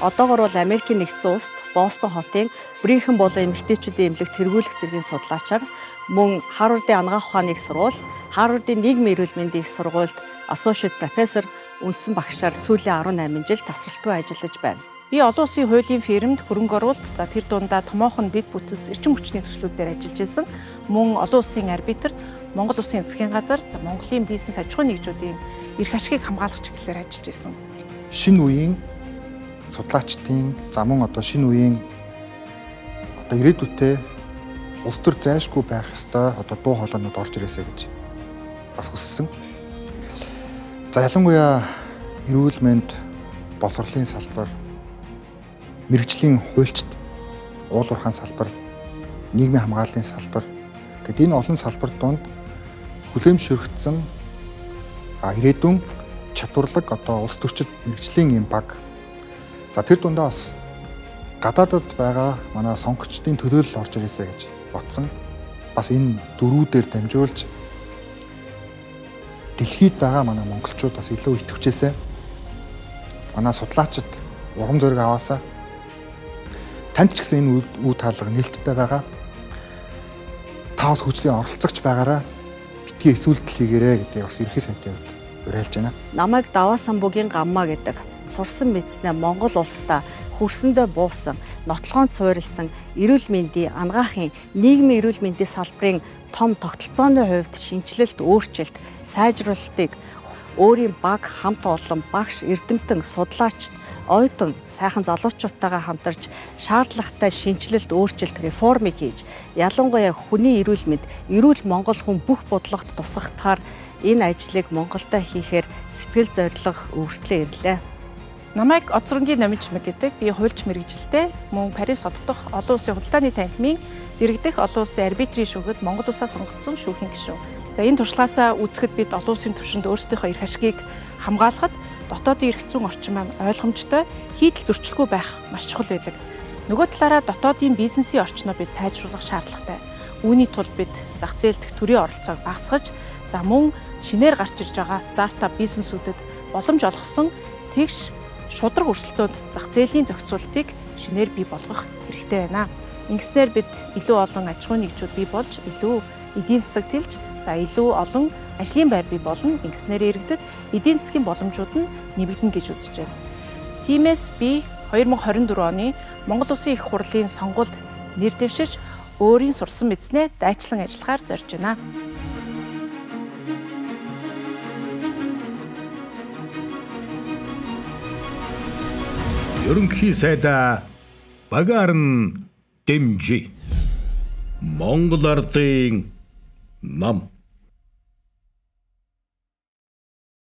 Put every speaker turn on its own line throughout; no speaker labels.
Одоогор бол Америкийн нэгдсэн улсад Бостон хотын Бринхэн болон эмэгтэйчүүдийн эмнэлэг тэргүүлэх зэргийн судлаачаар мөн Харвардын анагаах ухааны их сургууль, Харвардын нийгмийн эрүүл мэндийн их сургуульд associate professor үндсэн багшаар сүүлийн 18 жил тасралтгүй ажиллаж байна.
Би олон улсын хуулийн фирмд хөрөнгө оруулалт, за тэр дундаа томоохон дэд бүтц эрчим хүчний төслүүдээр ажиллаж байсан. Мөн олон улсын арбитрт Монгол Улсын засгийн газар, за Монголын бизнес аж ахуйн нэгжүүдийн эрх ашигыг хамгаалах чиглэлээр ажиллаж байсан.
Шинэ үеийн судлаачдын за мөн одоо шинэ үеийн одоо ирээдүйтэй улс төр зайлшгүй байх ёстой одоо дуу хоолойнууд орж ирээсэ гэж бас хүссэн. За ялангуяа эрүүл мэнд, боловсролын салбар, мэрэгжлийн хуульчд, уул уурхайн салбар, нийгмийн хамгааллын салбар гэдэг энэ олон салбар донд хүлээмжшөрөгдсөн а ирээдүйн чадварлаг одоо улс төрчид мэрэгжлийн юм баг За тэр дундаа бас гадаадад байгаа манай сонгогчдын төлөөлөл орж ирээсэ гэж бодсон. Бас энэ дөрүүдээр дамжуулж дэлхийд байгаа манай монголчууд бас илүү итгэвчээсэ. Манай судлаачид урам зориг аваасаа танд ч гэсэн энэ үе таалга нээлттэй байгаа. Та бас хүчлийн оролцогч байгаараа битгий эсвэлтэл хийгэрээ гэдэг бас ерхий сайтын хувьд уриалж байна.
Намайг Даваа самбугийн гаммаа гэдэг сурсан мэдснээ Монгол улсдаа хөрсөндөө буусан, нотлохоон цуурилсан эрүүл мэндийн ангаахын нийгмийн эрүүл мэндийн салбарын том тогтолцооны хувьд шинжилэлт, өөрчлөлт, сайжруулалтыг өөрийн баг хамт олон багш, эрдэмтэн, судлаачд ойтон сайхан залуучуудтайгаа хамтарч шаардлагатай шинжилэлт, өөрчлөлт, реформыг хийж ялангуяа хүний эрүүл мэнд, эрүүл Монгол хүн бүх бодлогот тусгахдахаар энэ ажлыг Монголда хийхээр сэтгэл зорилго өвөртлөө ирлээ.
Намайг Оцронгийн номич мэг гэдэг. Би хуульч мэрэгжилтэй. Мөн Парис хот дох олон улсын худалдааны танхимын дэрэгдэх олон улсын арбитрийн шүүхэд Монгол улсаас сонгогдсон шүүхийн гишүүн. За энэ туршлагаасаа үзэхэд бид олон улсын түвшинд өөрсдийнхөө эрх ашгийг хамгаалахад дотоодын эрх зүйн орчин маань ойлгомжтой, хийдэл зөрчилгүй байх маш чухал байдаг. Нөгөө талаараа дотоодын бизнесийн орчноо бид сайжруулах шаардлагатай. Үүний тулд бид зах зээл дэх төрийн оролцоог багасгаж, за мөн шинээр гарч ирж байгаа стартап бизнесүүдэд боломж олгосон тэгш шудраг өрсөлдөөнд зах зээлийн зохицуултыг шинээр бий болгох хэрэгтэй байна. Ингэснээр бид илүү олон аж ахуйн нэгжүүд бий болж илүү эдийн засаг тэлж за илүү олон ажлын байр бий болно. Ингэснээр иргэдэд эдийн засгийн боломжууд нь нэмэгдэнэ гэж үзэж байна. Тиймээс би 2024 оны Монгол Улсын их хурлын сонгуульд нэр дэвшиж өөрийн сурсан мэдснээ дайчлан ажиллахаар зорж байна.
Ерөнхий сайда багаар нь дэмжи. Монгол ардын нам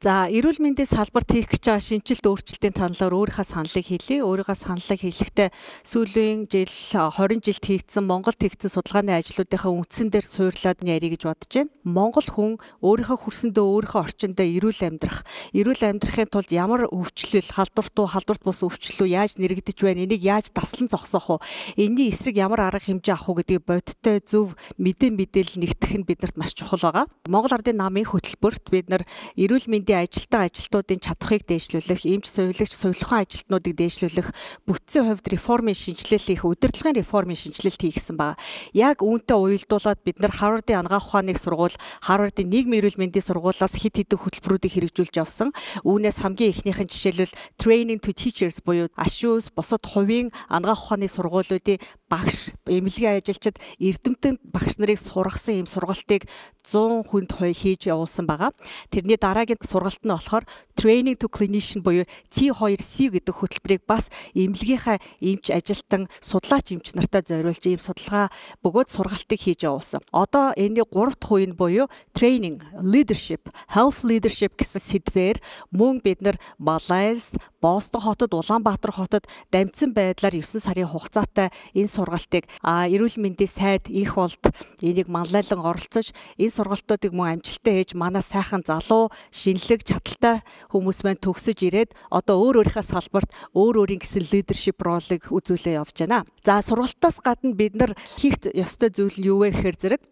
За эрүүл мэндийн салбарт хийх гэж байгаа шинжилт өөрчлөлтийн талаар өөрийнхөө саналыг хэлье. Өөрийнхөө саналыг хэлэхдээ сүүлийн жил 20 жилд хийгдсэн Монголд хийгдсэн судалгааны ажлуудынхаа үндсэн дээр суурлаад ярих гэж бодож байна. Монгол хүн өөрийнхөө хөрсөндөө өөрийнхөө орчиндөө эрүүл амьдрах, эрүүл амьдрахын тулд ямар өвчлөл, халдварт уу, халдварт бус өвчлөл үү яаж нэрэгдэж байна, энийг яаж таслан зогсоох уу, энэний эсрэг ямар арга хэмжээ авах уу гэдгийг бодиттой зөв мэдээ мэдээлэл нэгтгэх нь биднэрт маш чухал байгаа. Монгол Ардын намын хөтөлбөрт бид нар эрүүл мэндийн эдийн ажилтан ажилтнуудын чадхыг дээшлүүлэх, эмч сувилагч сувилахын ажилтнуудыг дээшлүүлэх, бүтцийн хувьд реформын шинжилэл хийх, удирдлагын реформын шинжилэлт хийгсэн байна. Яг үүнтэй уялдуулаад бид нар Харвардын анагаах ухааны сургууль, Харвардын нийгмийн эрүүл мэндийн сургуулиас хит хитэн хөтөлбөрүүдийг хэрэгжүүлж явсан. Үүнээс хамгийн ихнийх нь жишээлбэл Training to Teachers буюу ашуус бусад хувийн анагаах ухааны сургуулиудын багш, эмнэлгийн ажилчид эрдэмтэн багш нарыг сургасан ийм сургалтыг 100 хүнд хийж явуулсан байгаа. Тэрний дараагийн сургалт нь болохоор Training to Clinician буюу C2C гэдэг хөтөлбөрийг бас эмнэлгийнхаа эмч ажилтан судлаач эмч нартай зориулж ийм судалгаа бөгөөд сургалтыг хийж явуулсан. Одоо энэний 3 дахь үе нь буюу Training, Leadership, Health Leadership гэсэн сэдвээр мөн бид нар Малайз, Бостон хотод, Улаанбаатар хотод дамжсан байдлаар 9 сарын хугацаатай энэ сургалтыг эрүүл мэндийн сайд их болд энийг манлайлан оролцож энэ сургалтуудыг мөн амжилттай хийж манай сайхан залуу шинэлэг чадaltaй хүмүүс маань төгсөж ирээд одоо өөр өөрийнхөө салбарт өөр өөрийн гэсэн лидершип ролыг үзүүлээ явж байна. За сургалтаас гадна бид нар хийх ёстой зүйл нь юу вэ гэхээр зэрэг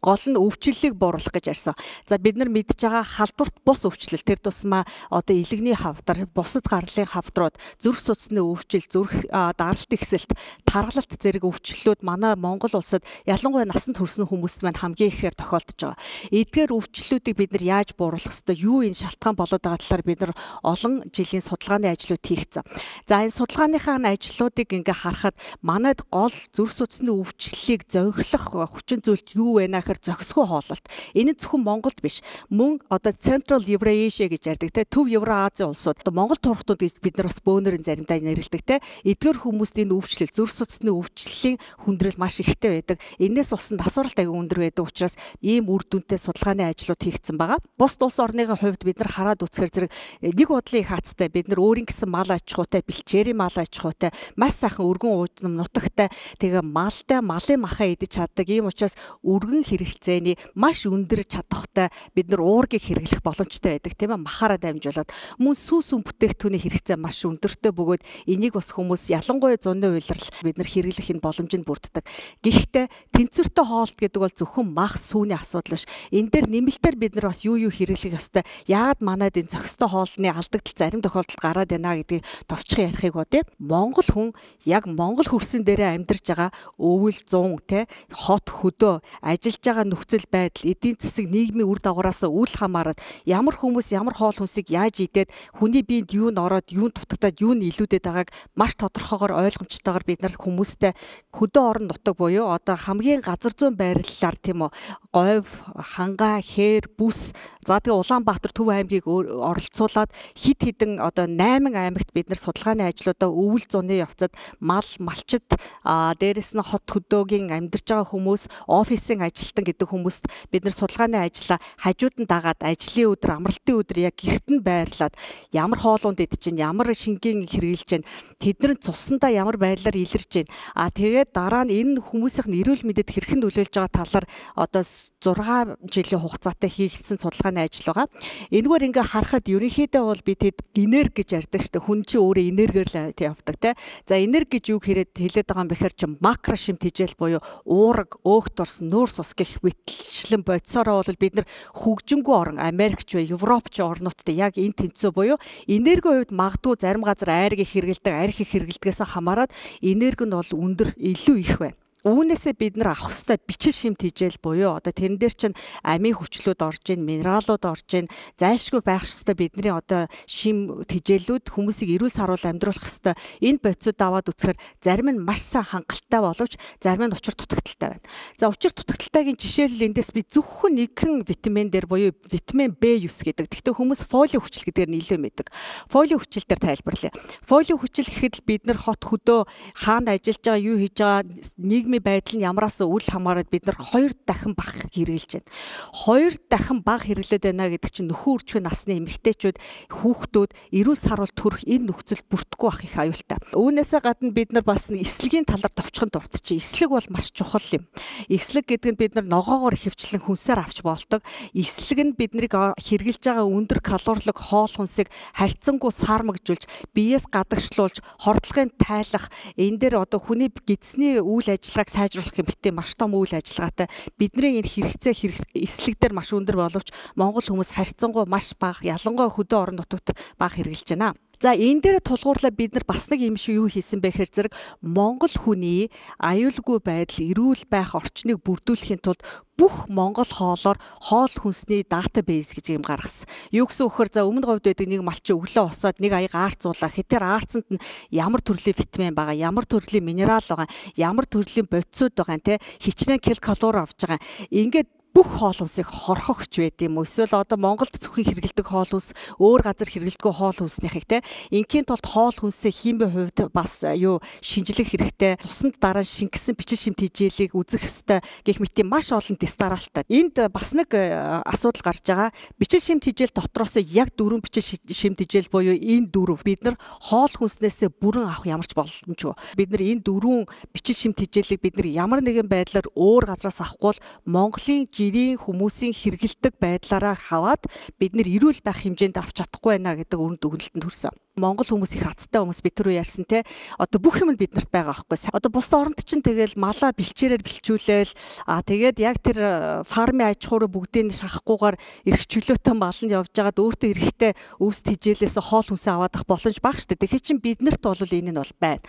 гол нь өвчлөлийг бууруулах гэж ярьсан. За бид нар мэдж байгаа халдварт бус өвчлөл тэр тусмаа одоо илэгний хавдар, бусад гарлын хавдрууд, зүрх судасны өвчл, зүрх даралт ихсэлт, таргалалт зэрэг өвчлөлүүд манай Монгол улсад ялангуяа насанд хүрсэн хүмүүст маань хамгийн ихээр тохиолдож байгаа. Эдгээр өвчлөлүүдийг бид нар яаж бууруулах ёстой, юу энэ шалтгаан болоод байгаа талаар бид нар олон жилийн судалгааны ажлууд хийгдсэн. За энэ судалгааныхаа ажлуудыг ингээ харахад манайд гол зүрх судасны өвчлөлийг зовхлох хүчин зүйлт юу вэ нахаар зохисгүй хоололт. Энэ зөвхөн Монголд биш. Мөн одоо Central Eurasia гэж ярьдаг те Төв Евразийн улсууд Монгол турхтууд гэж бид нар бас бөөнөрийн заримдаа нэрлэдэг те эдгээр хүмүүст энэ өвчлөл зүрх судасны өвчлөлийн хүндрэл маш ихтэй байдаг. Энээс болсон тасваралт аяга өндөр байдаг учраас ийм үр дүнтэй судалгааны ажлууд хийгдсэн байгаа. Бус улс орныгийн хувьд бид нар хараад үзэхэр зэрэг нэг бодлын их хацтай бид нар өөрийн гэсэн мал аж ахуйтай бэлчээрийн мал аж ахуйтай маш сайхан өргөн уужим нутагтай тэгээ малтай малын махаа идэж чаддаг. Ийм учраас өргөн хэрэгцээний маш өндөр чадахтай бид нар уургийг хэрэглэх боломжтой байдаг тийм ээ махаараа дамжуулаад мөн сүс үн бүтээгдэхүүний хэрэгцээ маш өндөртэй бөгөөд энийг бас хүмүүс ялангуяа зуны уйлрал бид нар хэрэглэх энэ боломжинд бүрддэг. Гэхдээ тэнцвэртэй хоолт гэдэг бол зөвхөн мах сүүний асуудал биш. Энэ дээр нэмэлтээр бид нар бас юу юу хэрэглэх ёстой. Яагаад манайд энэ зохистой хоолны алдагдал зарим тохиолдолд гараад байна гэдгийг товчхон ярихыг бод. Монгол хүн яг Монгол хөрсөн дээрээ амьдарч байгаа өвөл 100 те хот хөдөө ажиллаж байгаа нөхцөл байдал эдийн засаг нийгмийн үр дагавараас үл хамааран ямар хүмүүс ямар хоол хүнсийг яаж идээд хүний биед юу н ороод юу н дутагдаад юу н илүүдэд байгааг маш тодорхойгоор ойлгомжтойгоор бид нар хүмүүстэй хөдөө орон нутаг буюу одоо хамгийн газар зүйн байрлалаар тийм үү? Говь ханга хээр бүс за тэгээ Улаанбаатар төв аймгийг оролцуулаад хид хідэн одоо 8 аймагт бид нар судалгааны ажлуудаа өвөл зуны явцад мал малчид дээрэс нь хот хөдөөгийн амьдарч байгаа хүмүүс офисын ажилтан гэдэг хүмүүст бид нар судалгааны ажлаа хажууд нь дагаад ажлын өдөр амралтын өдөр яг гэрт нь байрлаад ямар хоолунд идэж ямар шингийн хэрэгжилж тэднэр цусандаа ямар байдлаар илэрж а тэгээд дараа нь энэ хүмүүсийн эрүүл мэндэд хэрхэн нөлөөлж байгаа талаар одоо 6 жилийн хугацаатай хийгдсэн судалгааны ажил байгаа. Энэгээр ингээ харахад ерөнхийдөө бол би тэд энерги гэж ярьдаг шүү дээ. Хүн чинь өөрөө энергиэр л явдаг те. За энерги гэж юу хэрэг хэлээд байгаа юм бэхэр чи макро шимт хижээл буюу уураг, өөхт орсон, нүүрс ус гэх мэтчлэн бодисороо бол бид нар хөгжингүй орн Америкч вэ, Европч орнуудтай яг энэ тэнцүү буюу энергийн хувьд магадгүй зарим газар айрыг их хэрэгэлдэг, арх их хэрэгэлдгээс хамаарат энерги нь бол өндөр илүү их байна. Үүнээсээ бид нар авах хөстэй бичил шимт хижээл буюу одоо тэрэн дээр чинь амийн хүчлүүд орж ийн, минералууд орж ийн, зайлшгүй байх хөстэй бидний одоо шим хижээлүүд хүмүүсийг эрүүл саруул амьдруулах хөстэй энэ бодисууд аваад үцхээр зарим нь маш сайн хангалттай боловч зарим нь учир дутагдaltaй байна. За учир дутагдaltaйгийн жишээлбэл эндээс би зөвхөн нэгэн витамин дээр буюу витамин B9 гэдэг. Гэхдээ хүмүүс фоли хүчил гэдгээр нь илүү мэддэг. Фоли хүчил дээр тайлбарлая. Фоли хүчил гэхэд бид нар хот хөдөө хаана ажиллаж байгаа, юу хийж байгаа, нийгэм нийгмийн байдал нь ямараас үл хамааран бид нар хоёр дахин бага хэрэгжилж байна. Хоёр дахин бага хэрэглээд байна гэдэг чинь нөхөн үржих насны эмэгтэйчүүд хүүхдүүд эрүүл саруул төрөх энэ нөхцөл бүртгэхгүй байх их аюултай. Үүнээсээ гадна бид нар бас эслэгийн талаар товчхон дуртчих. Эслэг бол маш чухал юм. Эслэг гэдэг нь бид нар ногоогоор хөвчлэн хүнсээр авч болдог. Эслэг нь биднийг хэрглэж байгаа өндөр калорилог хоол хүнсийг харьцангуй саармагжуулж биеэс гадагшлуулж хордлогын тайлах энэ дээр одоо хүний гидсний үйл ажиллагаа ажиллагааг сайжруулах хэмжээтэй маш том үйл ажиллагаатай бидний энэ хэрэгцээ хэрэг эслэг дээр маш өндөр боловч Монгол хүмүүс харьцангуй маш бага ялангуяа хөдөө орон нутагт бага хэрэгжилж байна. За энэ дээр тулгуурлаа бид нар бас нэг юм шиг юу хийсэн бэ гэхээр зэрэг Монгол хүний аюулгүй байдал, эрүүл байх орчныг бүрдүүлэхийн тулд бүх Монгол хоолоор хоол хүнсний датабейс гэж юм гаргасан. Юу гэсэн үхээр за өмнө говьд байдаг нэг малчин өглөө усаад нэг аяг аарцуулаа. Хэтэр аарцанд нь ямар төрлийн витамин байгаа, ямар төрлийн минерал байгаа, ямар төрлийн бодисууд байгаа те хичнээн килокалори авч байгаа. Ингээд бүх хоол хүнсийг хорхогч байд юм уу? Эсвэл одоо Монголд зөвхөн хэрэгэлдэг хоол хүнс өөр газар хэрэгэлдэггүй хоол хүнснийхийг те ингийн тулд хоол хүнсээ химийн хувьд бас юу шинжлэх хэрэгтэй. Цуснд дараа шингэсэн бичил шимт хижээлийг үзэх ёстой гэх мэт маш олон тест дараалтаа. Энд бас нэг э, асуудал гарч байгаа. Бичил шимт хижээл дотроос яг дөрвөн бичил шимт хижээл буюу энэ дөрөв бид нар хоол хүнснээсээ бүрэн авах ямарч боломжгүй. Бид нар энэ дөрвөн бичил шимт хижээлийг бид нар ямар нэгэн байдлаар өөр газраас авахгүй бол Монголын жирийн хүмүүсийн хэрэгэлдэг байдлаараа хаваад бид нэр эрүүл байх хэмжээнд авч чадахгүй байна гэдэг өрөнд өгнөлтөнд хүрсэн. Монгол хүмүүс их хацтай хүмүүс бид түрүү ярьсан те. Одоо бүх юм нь биднэрт байгаа байхгүй. Одоо бус оронд чинь тэгэл малаа бэлчээрээр бэлчүүлээл а тэгээд яг тэр э, фармын аж ахуйр бүгдийг шахахгүйгээр эрх чөлөөтэй мал нь явж байгаад өөртөө эрэхтэй өвс тижээлээс хоол хүнсээ аваадах боломж бага штэ. Тэгэхээр чин биднэрт бол энэ нь бол байна.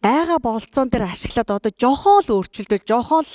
Байгаа болцоон дээр ашиглаад одоо жохоо л өөрчлөлтөө жохоо л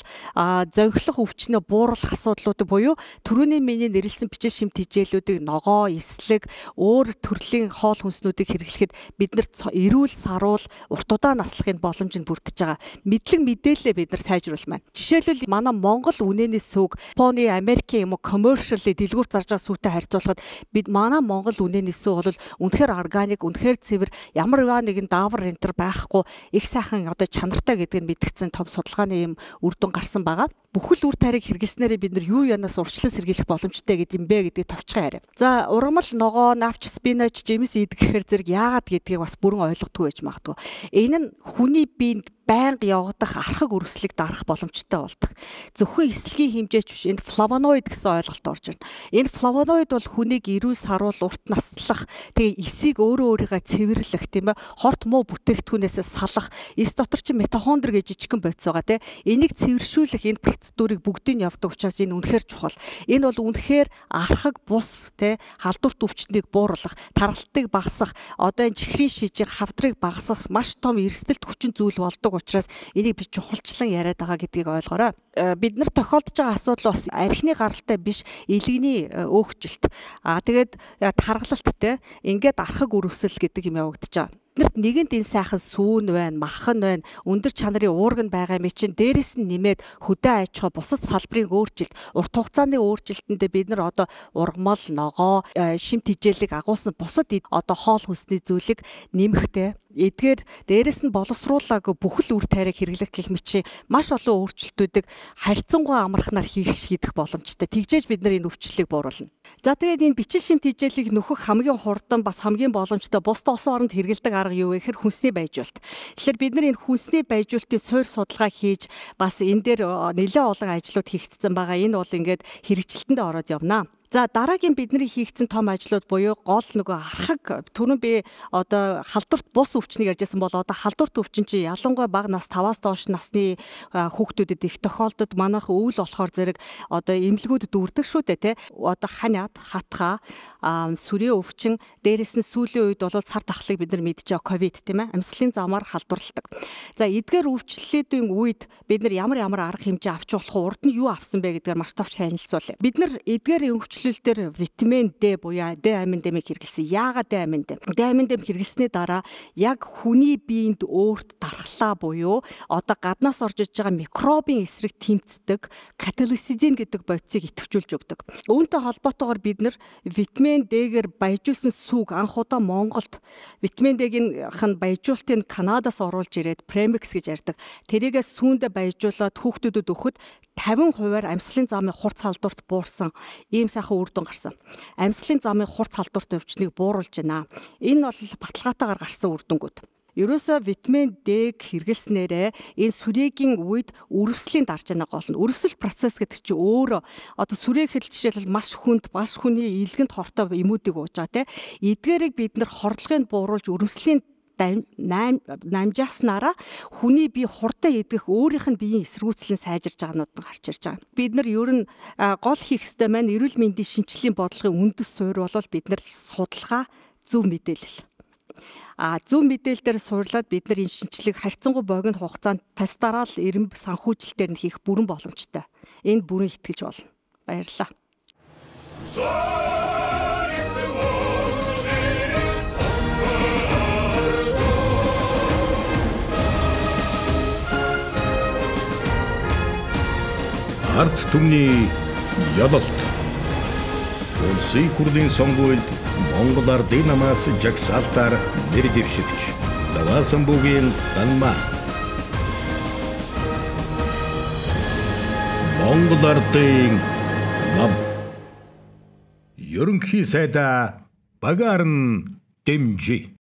зовхлох өвчнөө бууруулах асуудлууд буюу түрүүний миний нэрлсэн бичил шим тижээлүүдийг ногоо эслэг өөр төрлийн хоол хүнснүүдийг хэрэглэхэд биднэрт эрүүл саруул урт удаа наслахын боломж нь бүрдэж байгаа. Мэдлэг мэдээлэлээ бид нар сайжруулах маань. Жишээлбэл манай Монгол үнэний сүг, Японы, Америкийн юм уу commercial дэлгүүр зарж байгаа сүгтэй харьцуулахад бид манай Монгол үнэний сүг бол үнэхээр органик, үнэхээр цэвэр, ямар нэгэн даавар энтер байхгүй их сайхан одоо чанартай гэдгийг мэдгдсэн том судалгааны юм үр дүн гарсан байгаа бүхэл үр тариаг хэрэглэснээрээ бид нар юу янаас урчлан сэргийлэх боломжтой гэдэг юм бэ гэдгийг товчхон яриа. За ургамал ногоо, навч, спинач, жимс идэх гэхэр зэрэг яагаад гэдгийг бас бүрэн ойлгохгүй байж магадгүй. Энэ нь хүний биед байнга явагдах архаг өрсөлийг дарах боломжтой болдог. Зөвхөн эслэгийн хэмжээч биш энд флавоноид гэсэн ойлголт орж ирнэ. Энэ флавоноид бол хүнийг эрүүл саруул урт наслах, тэгээ эсийг өөрөө өөрийгөө цэвэрлэх тийм ээ, хорт муу бүтээгдэхүүнээс салах, эс дотор чи митохондр гэж жижигхэн бодис байгаа тийм. Энийг цэвэршүүлэх энэ процедурыг бүгдийг явдаг учраас энэ үнэхээр чухал. Энэ бол үнэхээр архаг бус тийм халдварт өвчтнийг бууруулах, тархалтыг багасгах, одоо энэ чихрийн шижиг хавдрыг багасгах маш том эрсдэлт хүчин зүйл болдог учраас энийг би чухалчлан яриад байгаа гэдгийг ойлгоорой. Э, бид нар тохиолдож байгаа асуудал бас архины гаралтай биш илгэний э, өөхжилт. Аа тэгээд э, таргалалт те ингээд архаг өрөвсөл гэдэг юм явагдаж байгаа биднэрт нэгэнт энэ сайхан сүүн байна, махан байна, өндөр чанарын уурган байгаа мэт чинь дээрэс нь нэмээд хөдөө аж ахуй бусад салбарын өөрчлөлт, урт хугацааны өөрчлөлтөндөө бид нар одоо ургамал, ногоо, шим тижээлэг агуулсан бусад одоо хоол хүнсний зүйлийг нэмэхтэй эдгээр дээрэс нь боловсруулаагүй бүхэл үр тариаг хэрэглэх гэх мэт маш олон өөрчлөлтүүдийг харьцангуй амархнаар хийх шийдэх боломжтой. Тэгжээж бид нар энэ өвчлөлийг бууруулна. За тэгээд энэ бичил шимт хижээлийг нөхөх хамгийн хурдан бас хамгийн боломжтой бус тосон оронд хэрэгэлдэг арга юу вэ гэхээр хүнсний байжуулалт. Тэгэхээр бид нар энэ хүнсний байжуулалтын суурь судалгаа хийж бас энэ дээр нэлээд олон ажлууд хийгдсэн байгаа. Энэ бол ингээд хэрэгжилтэндээ ороод явнаа. За дараагийн бидний хийгдсэн том ажлууд буюу гол нөгөө архаг түрүүн би одоо халдварт бус өвчнийг ярьжсэн бол одоо халдварт өвчин чи ялангуяа бага нас 5-аас доош насны хүүхдүүдэд их тохиолдод манайх өвөл болохоор зэрэг одоо эмнэлгүүд дүүрдэг шүү дээ те одоо ханиад хатха сүрийн өвчин дээрэс нь сүүлийн үед бол сар тахлыг бид нар мэдчихэе ковид тийм ээ амьсгалын замаар халдварладаг. За эдгээр өвчлөлийн үед бид нар ямар ямар арга хэмжээ авч болох урд нь юу авсан бэ гэдгээр маш товч танилцуулъя. Бид нар эдгээр өвч өвчлөлтөөр витамин D буюу D амин дэмийг хэрэглэсэн. Яагаад D амин дэм? D амин дэм хэрэглэсний дараа яг хүний биед өөрт дархлаа буюу одоо гаднаас орж иж байгаа микробын эсрэг тэмцдэг катализин гэдэг бодисыг идэвхжүүлж өгдөг. Үүнтэй холбоотойгоор бид нар витамин D-гээр баяжуулсан сүг анх удаа Монголд витамин D-ийн хан баяжуултыг Канадаас оруулж ирээд Premix гэж ярьдаг. Тэрийгээ сүүндэ баяжуулаад хүүхдүүдэд өгөхөд 50%-аар амьсгалын замын хурц халдварт буурсан ийм сайхан үр дүн гарсан. Амьсгалын замын хурц халдварт өвчнийг бууруулж байна. Энэ бол баталгаатайгаар гарсан үр дүнгууд. Ерөөсөө витамин D-г хэрэглэснээрээ энэ сүрээгийн үед өрөвслийн дарж байгаа гол нь өрөвсөл процесс гэдэг чинь өөрөө одоо сүрээ хэл жишээлбэл маш хүнд маш хүний илгэнд хортой эмүүдийг ууж байгаа те эдгээрийг бид нар хордлогыг бууруулж өрөвслийн намжааснараа хүний бие хурдан идэх өөрийнх нь биеийн эсэргүүцлийн сайжирж байгаанууд нь гарч ирж байгаа. Бид нар ер нь гол хийх ёстой маань эрүүл мэндийн шинжилгээний бодлогын үндэс суурь бол бид нар судалгаа зөв мэдээлэл а зөв мэдээлэлээр суурлаад бид нар энэ шинжилгээг харьцангуй богино хугацаанд тестараа л эренб санхүүжилтээр нь хийх бүрэн боломжтой. Энд бүрэн итгэж болно. Баярлалаа.
Ард түмний ялалт. Улсын хурлын сонгуульд Монгол Ардын намаас жагсаалтаар нэр дэвшигч Даваасан бүгийн данма. Монгол Ардын нам. Ерөнхий сайда багаар нь дэмжээ.